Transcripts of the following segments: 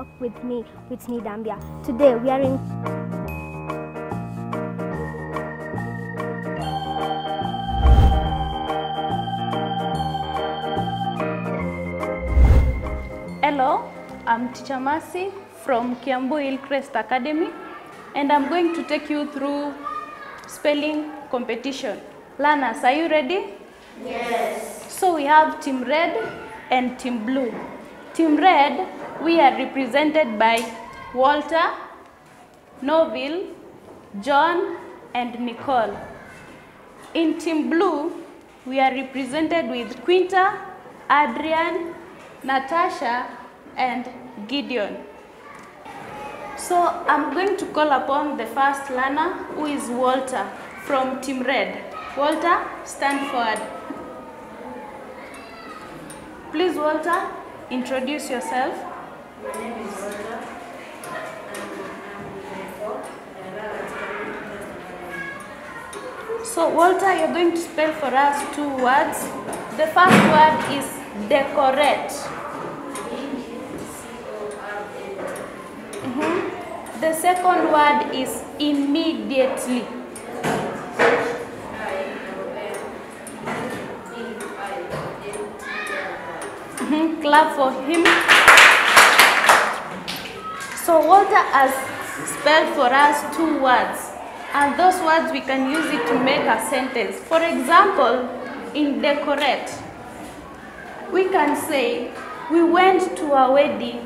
welcome to Kids on the Block with me, Whitney Dambia. Today we are in Hello, I'm Teacher Masi from Kiambu Hillcrest Academy and I'm going to take you through spelling competition. Learners, are you ready? Yes. So we have Team Red and Team Blue. Team Red, we are represented by Walter, Noville, John and Nicole. In Team Blue, we are represented with Quinta, Adrian, Natasha, and Gideon. So I'm going to call upon the first learner, who is Walter from Team Red. Walter, stand forward. Please, Walter, introduce yourself. So, Walter, you're going to spell for us two words. The first word is decorate. Mhm. The second word is immediately. Mhm, Clap for him. So Walter has spelled for us two words, and those words we can use it to make a sentence. For example, in decorate, we can say, we went to a wedding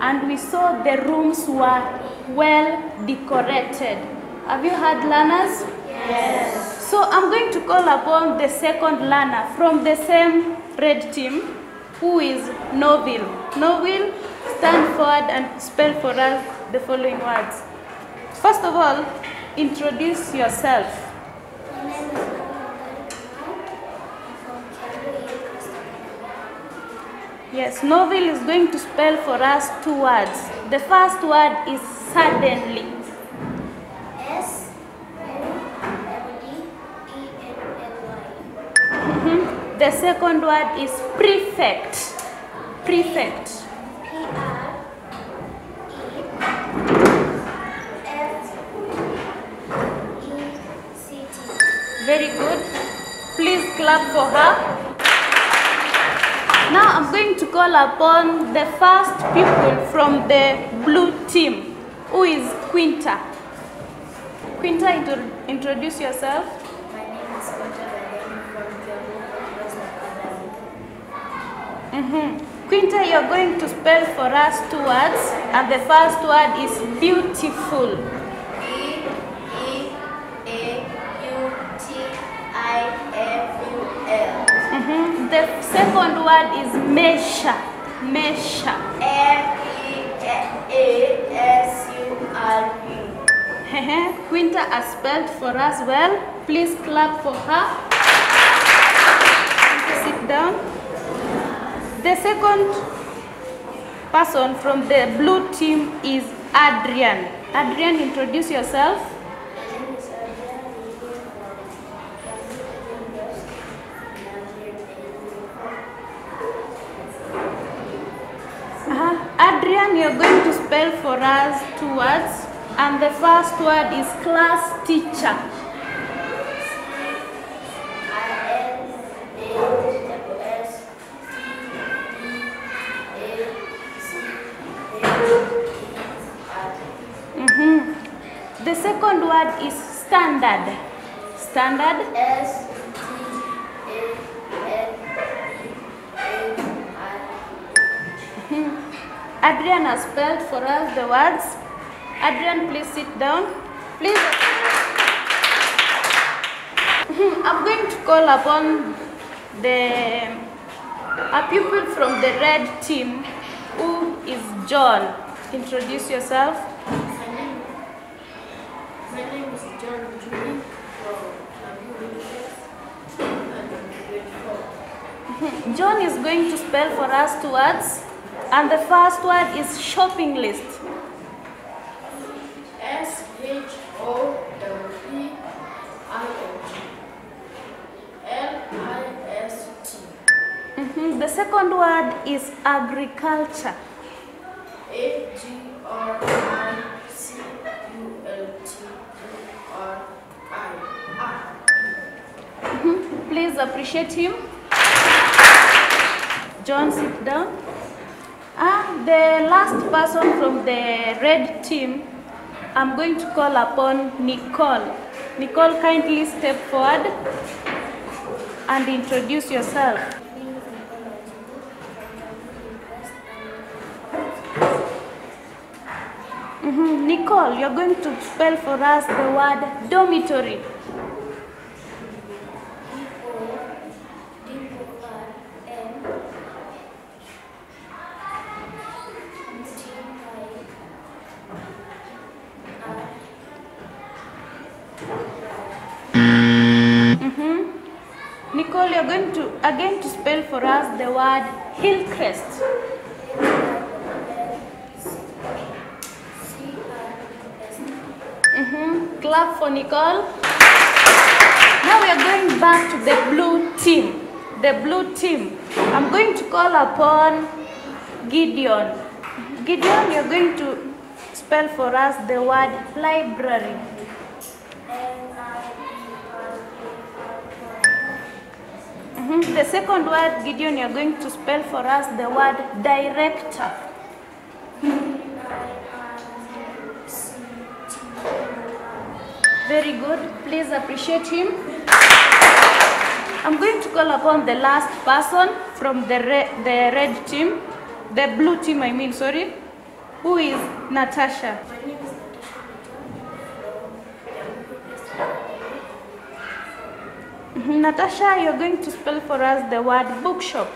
and we saw the rooms were well decorated. Have you heard learners? Yes. So I'm going to call upon the second learner from the same red team, who is Noville. Noville, stand forward and spell for us the following words. First of all, introduce yourself. My name is Maria from Kiambu Hillcrest Academy. Yes, Novil is going to spell for us two words. The first word is suddenly. S U L D E N L Y. Mhm. The second word is prefect. Prefect. P R E F E C T. Very good. Please clap for her. Now I'm going to call upon the first people from the blue team, who is Quinta. Quinta, intro- introduce yourself. My name is from Kiambu Mhm. Quinta, you're going to spell for us two words, and the first word is beautiful. The second word is measure. Measure. M E A S U R E. Quinta has spelled for us well. Please clap for her. Sit down. The second person from the blue team is Adrian. Adrian, introduce yourself. My name is Adrian William from Kiambu Hillcrest and I'm grade eight. Uh-huh. Adrian, you're going to spell for us two words, and the first word is class teacher. Mhm. The second word is standard. Standard. Adrian has spelled for us the words. Adrian, please sit down. Please. I'm going to call upon the a pupil from the red team who is John. Introduce yourself. My name is John Juni from Kiambu Hillcrest and I'm grade four. John is going to spell for us two words, and the first word is shopping list. S H O W E I N G L I S T. Mhm, The second word is agriculture. A G R I C U L T U R I. Ah. Please appreciate him. John, sit down. Ah, the last person from the red team, I'm going to call upon Nicole. Nicole, kindly step forward and introduce yourself. Mhm. Nicole, you're going to spell for us the word dormitory. Spell for us the word Hillcrest. Mm-hmm. Clap for Nicole. Now we are going back to the blue team. The blue team. I'm going to call upon Gideon. Gideon, you're going to spell for us the word library. Mhm. The second word, Gideon, you're going to spell for us the word director. Very good. Please appreciate him. I'm going to call upon the last person from the the red team, the blue team, I mean, sorry, who is Natasha. My name is Mhm. Natasha, you're going to spell for us the word bookshop.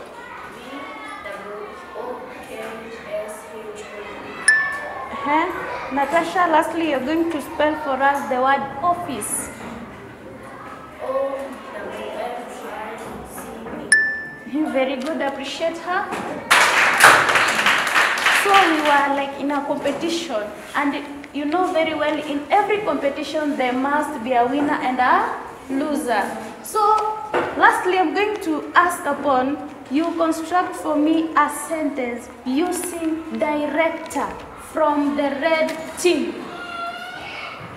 Uh-huh. Natasha, lastly, you're going to spell for us the word office. Mhm, Very good, appreciate her. So we were like in a competition, and you know very well in every competition there must be a winner and a loser. So lastly, I'm going to ask upon you construct for me a sentence using director from the red team.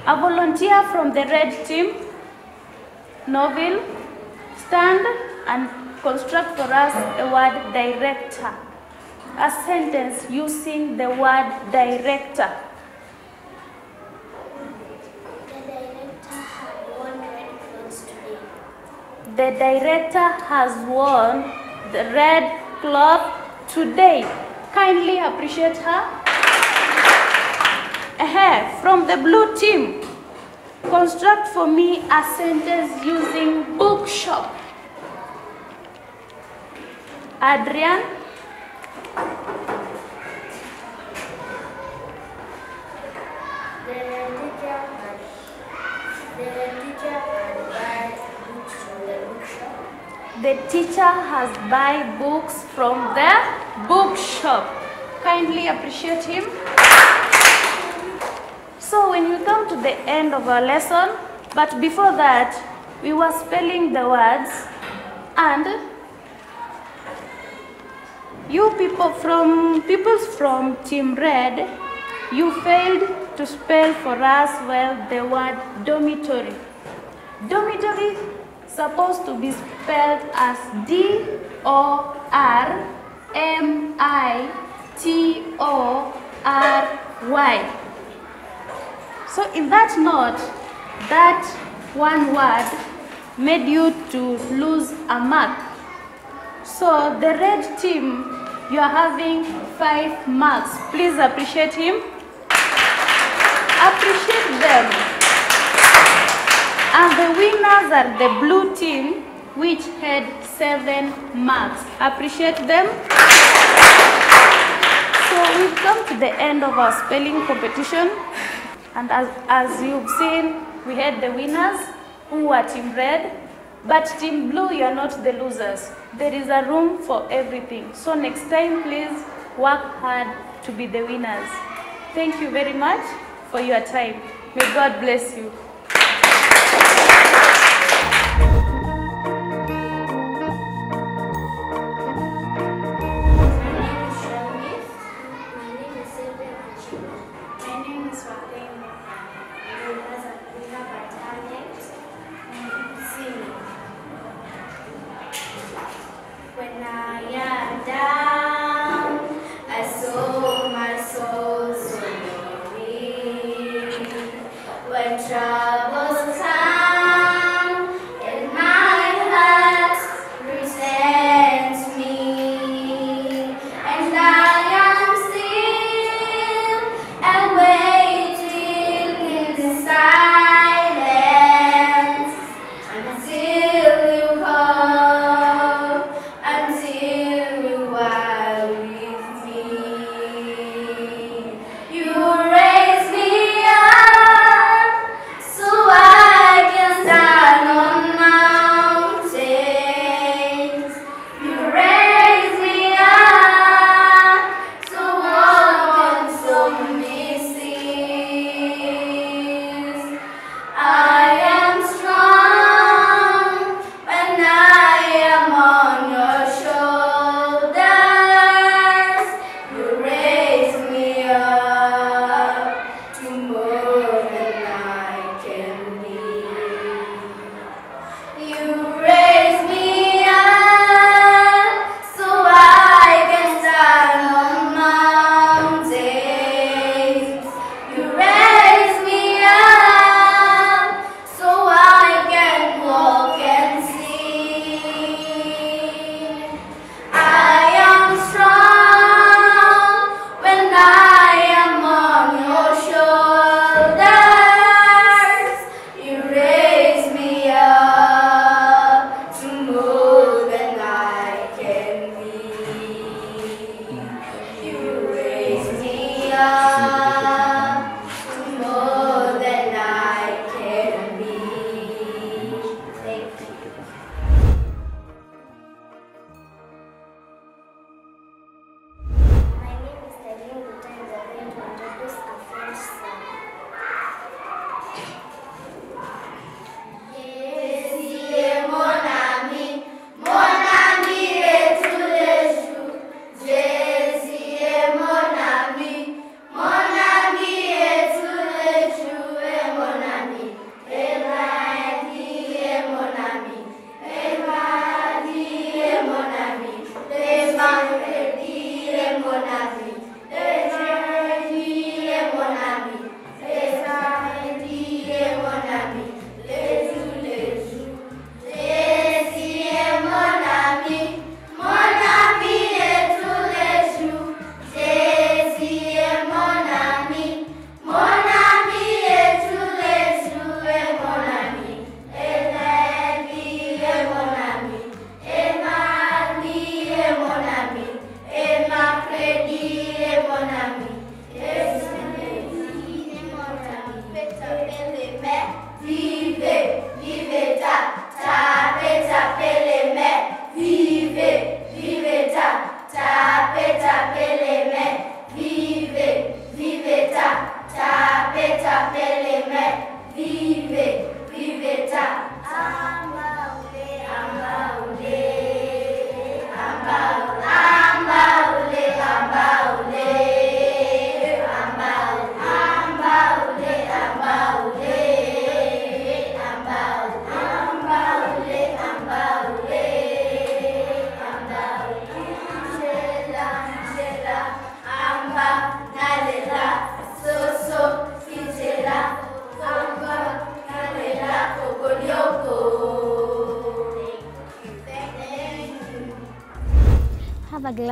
A volunteer from the red team, Noville, stand and construct for us a word director. A sentence using the word director. The director has worn the red cloth today. Kindly appreciate her. Eh, From the blue team, construct for me a sentence using bookshop. Adrian, The teacher had the teacher had buy books from the bookshop. The teacher has buy books from the bookshop. Kindly appreciate him. So when we come to the end of our lesson, but before that, we were spelling the words and you people from people from team red, you failed to spell for us well the word dormitory. Dormitory supposed to be spelled as D O R M I T O R Y. So in that note, that one word made you to lose a mark. So the red team, you are having five marks. Please appreciate him. Appreciate them. And the winners are the blue team, which had seven marks. Appreciate them. So we've come to the end of our spelling competition. And as, as you've seen, we had the winners who were team red. But team blue, you are not the losers. There is a room for everything. So next time, please work hard to be the winners. Thank you very much for your time. May God bless you.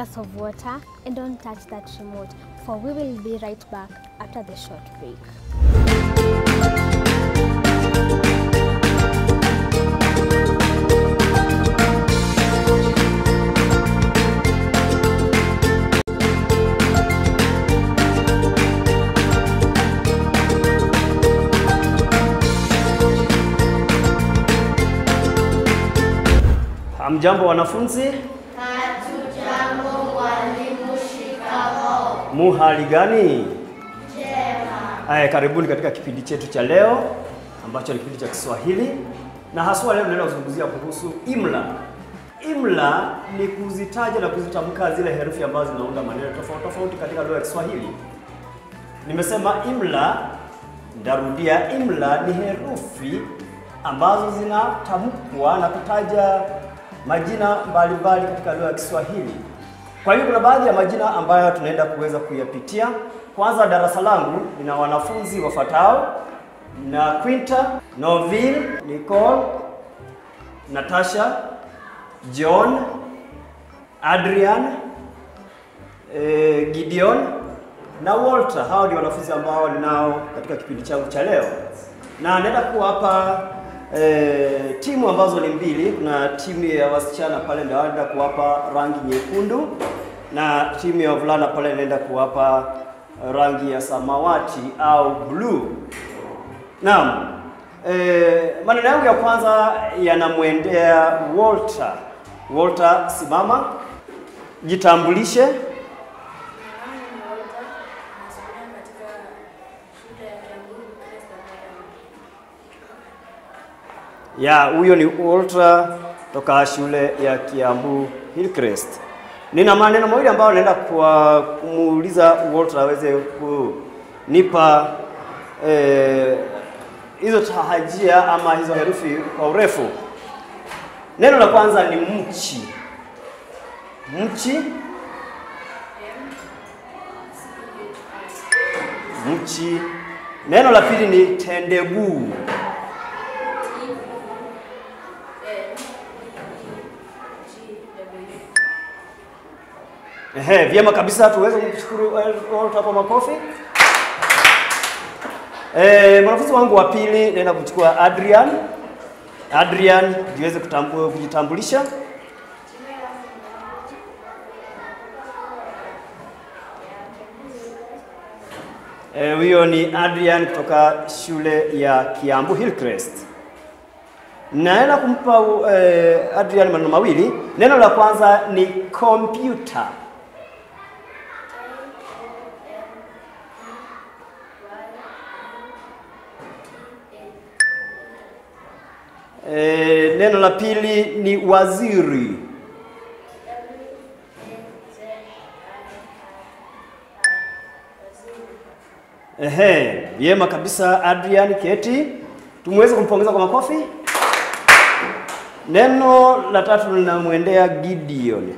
Glass of water and don't touch that remote, for we will be right back after the short break. Hamjambo wanafunzi? Mwalimu, shikamoo. Muhali gani? Njema. Aya, karibuni katika kipindi chetu cha leo ambacho ni kipindi cha Kiswahili na haswa leo tunaenda kuzungumzia kuhusu imla. Imla ni kuzitaja na kuzitamka zile herufi ambazo zinaunda maneno tofauti tofauti katika lugha ya Kiswahili. Nimesema imla, ndarudia, imla ni herufi ambazo zinatamkwa na kutaja majina mbalimbali katika lugha ya Kiswahili. Kwa hiyo kuna baadhi ya majina ambayo tunaenda kuweza kuyapitia. Kwanza, darasa langu lina wanafunzi wafuatao: na Quinta, Noville, Nicole, Natasha, John, Adrian, eh, Gideon na Walter. Hao ni wanafunzi ambao ninao katika kipindi changu cha leo, na naenda kuwapa e, timu ambazo ni mbili. Kuna timu ya wasichana pale ndio kuwapa rangi nyekundu na timu ya wavulana pale inaenda kuwapa rangi ya samawati au bluu. Naam. E, maneno yangu ya kwanza yanamwendea Walter. Walter, simama, jitambulishe. Jina langu ni Walter, nasomea katika shule ya Kiambu Christ Academy. Ya, huyo ni ultra toka shule ya Kiambu Hillcrest. Nina maneno mawili ambayo naenda kwa kumuuliza Walter aweze kunipa eh, hizo tahajia ama hizo herufi kwa urefu. Neno la kwanza ni mchi. Mchi. Mchi. Neno la pili ni tendebuu. Ehe, vyema kabisa tuweze kumshukuru Walter hapo makofi. Eh, mwanafunzi wangu wa pili naenda kuchukua Adrian. Adrian, jiweze kujitambulisha. Eh, huyo ni Adrian kutoka shule ya Kiambu Hillcrest. Naenda kumpa eh, Adrian maneno mawili. Neno la kwanza ni computer. Eh, neno la pili ni waziri. Ehe, vyema kabisa Adrian Keti. Tumweze kumpongeza kwa makofi. Neno la tatu linamwendea Gideon.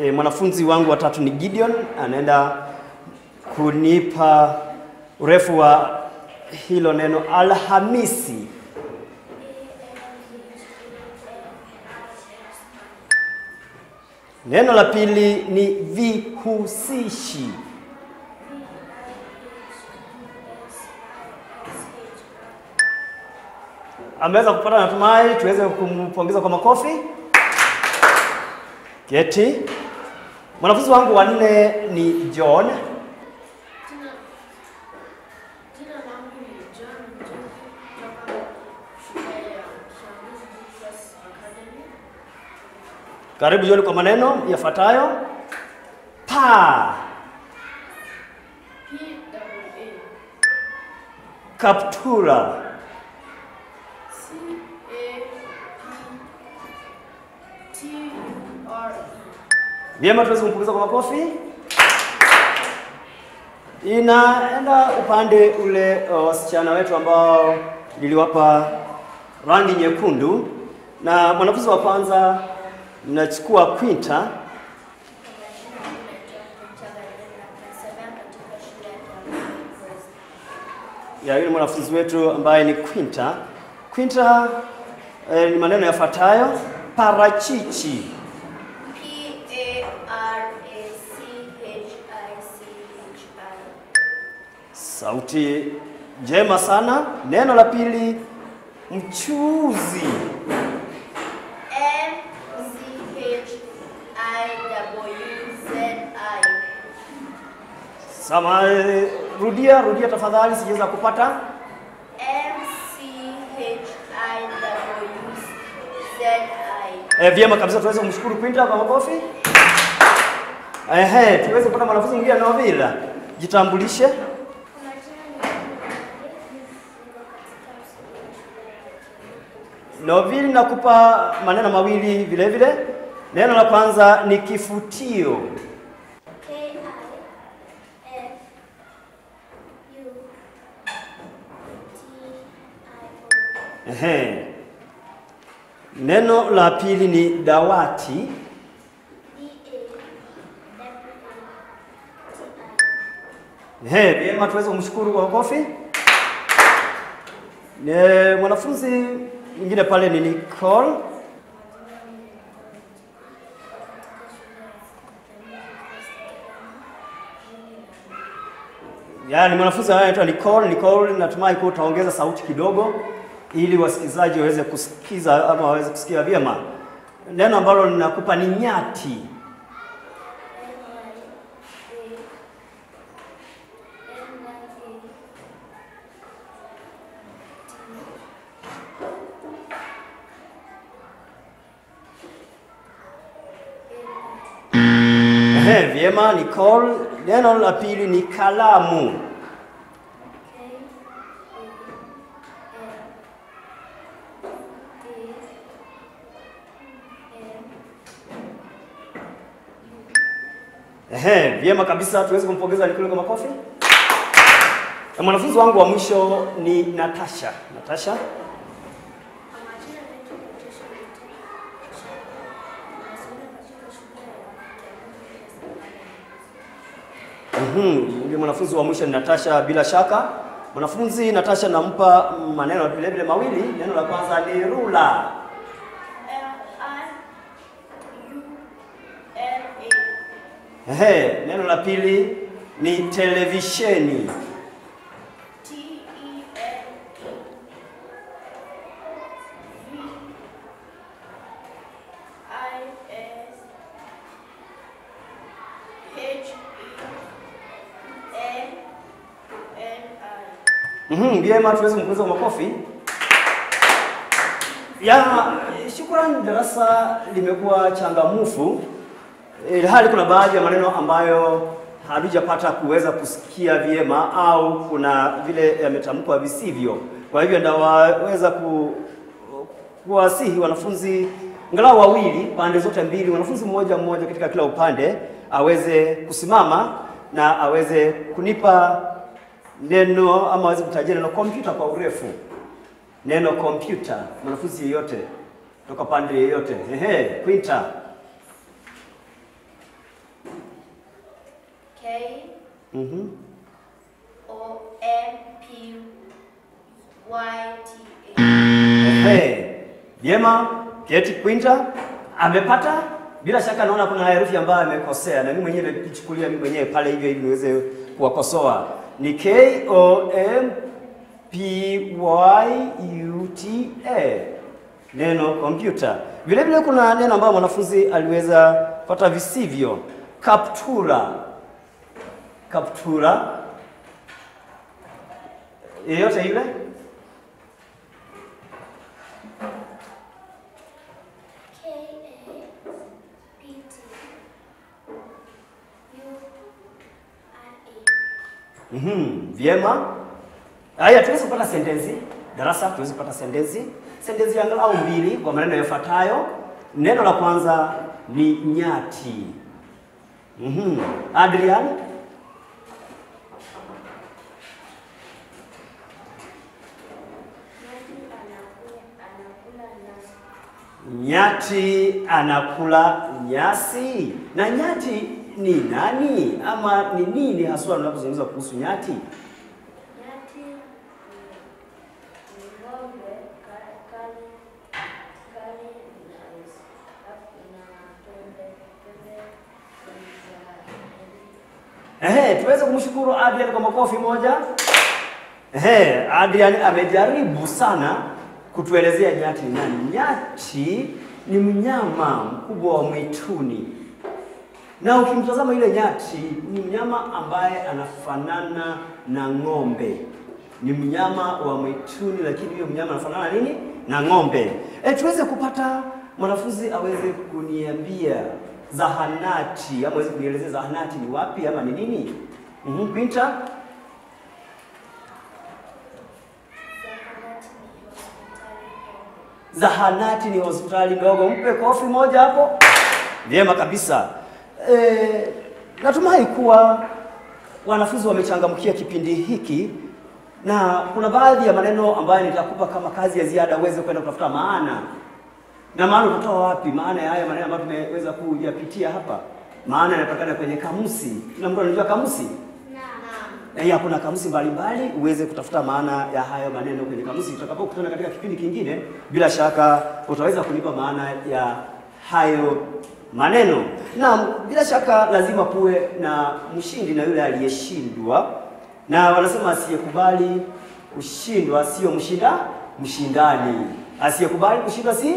E, mwanafunzi wangu wa tatu ni Gideon, anaenda kunipa urefu wa hilo neno Alhamisi. Neno la pili ni vihusishi. Ameweza kupata, natumai tuweze kumpongeza kwa makofi. Keti. Mwanafunzi wangu wa nne ni John. Jina jina langu ni John Mjuki kutoka shule ya Kiambu Christ Academy. Karibu jioni kwa maneno yafuatayo. Pa, kaptura, vyema, tuweze kumpongeza kwa makofi. Inaenda upande ule wa wasichana wetu ambao niliwapa rangi nyekundu, na mwanafunzi wa kwanza mnachukua kwinta ya yule mwanafunzi wetu ambaye ni kwinta. Kwinta eh, ni maneno yafuatayo: parachichi, sauti njema sana. Neno la pili mchuzi, sama, rudia rudia tafadhali, sijaweza kupata. M C H I W Z I. Eh, vyema kabisa, tuweze kumshukuru Pinda kwa makofi. Ehe, tuweze kupata mwanafunzi mwingine Novila, jitambulishe. Novili nakupa maneno mawili vile vile. Neno la kwanza ni kifutio. K I F U T I O. Ehe. Neno la pili ni dawati. Ehe, vyema tuweze kumshukuru kwa kofi. Ne, mwanafunzi Mwingine pale ni Nicole. Yaani mwanafunzi anaitwa Nicole. Nicole, natumai kuwa utaongeza sauti kidogo ili wasikizaji waweze kusikiza ama waweze kusikia vyema. Neno ambalo ninakupa ni nyati. Vyema Nicole. Neno la pili ni kalamu. Ehe, vyema kabisa, tuweze kumpongeza Nicole kwa makofi. Na mwanafunzi wangu wa mwisho ni Natasha. Natasha. Mhm, ndio mwanafunzi wa mwisho ni Natasha bila shaka. Mwanafunzi Natasha nampa maneno vile vile mawili. Neno la kwanza ni rula. Ehe, neno la pili ni televisheni. Mhm, vyema tuweze kwa makofi. Ya, shukrani, darasa limekuwa changamufu. Ilhali kuna baadhi ya maneno ambayo hatujapata kuweza kusikia vyema au kuna vile yametamkwa visivyo. Kwa hivyo ndawaweza ku kuwasihi wanafunzi angalau wawili pande zote mbili, wanafunzi mmoja mmoja katika kila upande aweze kusimama na aweze kunipa neno ama aweze kutajia neno kompyuta kwa urefu. Neno kompyuta, mwanafunzi yeyote toka pande yeyote. Ehe, Quinta. K Mhm. O M P Y T A. Vyema, Keti Quinta amepata. Bila shaka naona kuna herufi ambayo amekosea na mimi mwenyewe nikichukulia mimi mwenyewe pale hivyo ili niweze kuwakosoa. Ni K O M P Y U T A. Neno kompyuta. Vile vile kuna neno ambalo mwanafunzi aliweza pata visivyo. Kaptura. Kaptura. Yeyote R A. Mhm, vyema. Haya, tuweze kupata sentensi darasa, tuweze kupata sentensi sentensi angalau mbili kwa maneno yafuatayo. Neno la kwanza ni nyati. Mhm, Adrian. Nyati anakula nyasi. Na nyati ni nani ama ni nini haswa tunapozungumza kuhusu nyati? Ehe, tuweze kumshukuru Adrian kwa makofi moja. Ehe, Adrian amejaribu sana kutuelezea nyati ni nani. Nyati ni mnyama mkubwa wa mwituni, na ukimtazama yule nyati ni mnyama ambaye anafanana na ng'ombe. Ni mnyama wa mwituni, lakini huyo mnyama anafanana nini na ng'ombe. E, tuweze kupata mwanafunzi aweze kuniambia zahanati ama aweze kunielezea zahanati ni wapi ama ni nini? Binta. zahanati ni hospitali ndogo. Zahanati ni hospitali ndogo. Mpe kofi moja hapo. Vyema kabisa. E, natumai kuwa wanafunzi wamechangamkia kipindi hiki na kuna baadhi ya maneno ambayo nitakupa kama kazi ya ziada uweze kwenda kutafuta maana. Na maana utatoa wapi maana ya haya maneno ambayo tumeweza kuyapitia hapa? Maana yanapatikana kwenye kamusi. Kila mtu anajua kamusi? Naam. hapo kuna kamusi mbalimbali uweze kutafuta maana ya hayo maneno kwenye kamusi. Tutakapokutana katika kipindi kingine, bila shaka utaweza kunipa maana ya hayo maneno. Na bila shaka lazima kuwe na mshindi na yule aliyeshindwa, na wanasema asiyekubali kushindwa sio mshinda mshindani, asiyekubali kushindwa si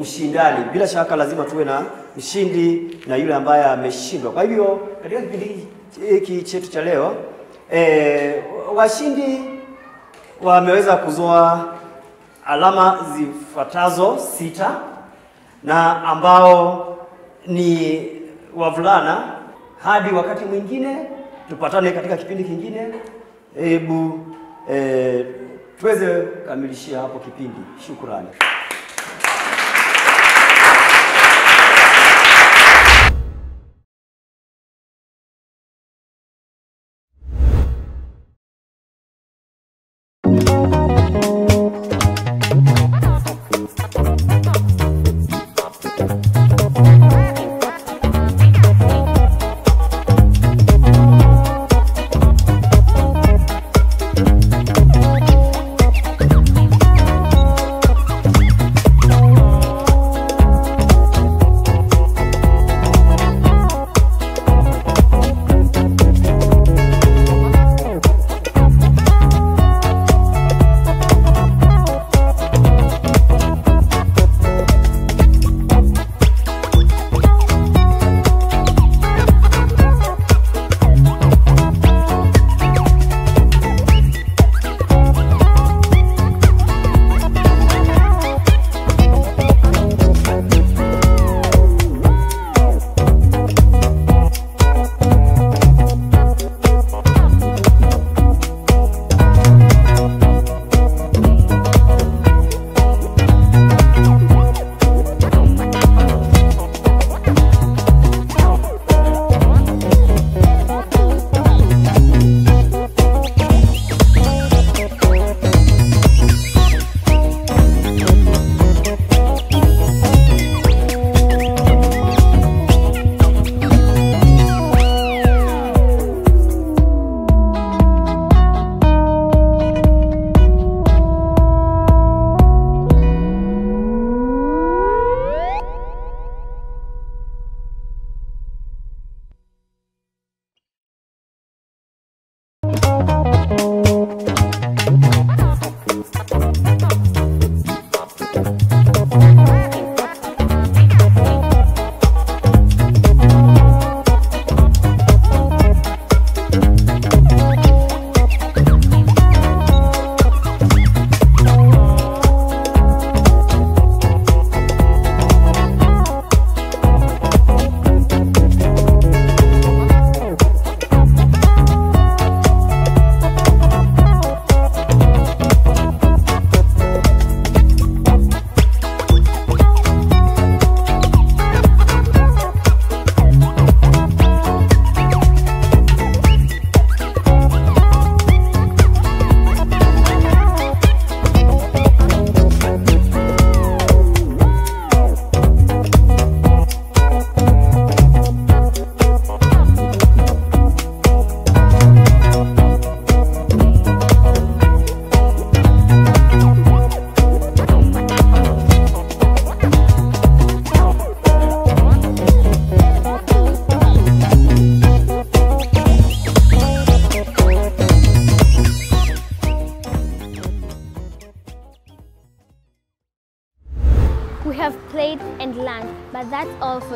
mshindani. Bila shaka lazima tuwe na mshindi na yule ambaye ameshindwa. Kwa hivyo katika kipindi hiki chetu cha leo e, washindi wameweza kuzoa alama zifuatazo sita na ambao ni wavulana. Hadi wakati mwingine tupatane katika kipindi kingine, hebu e, tuweze kukamilishia hapo kipindi. Shukrani.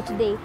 Today.